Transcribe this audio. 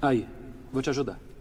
Aí, vou te ajudar.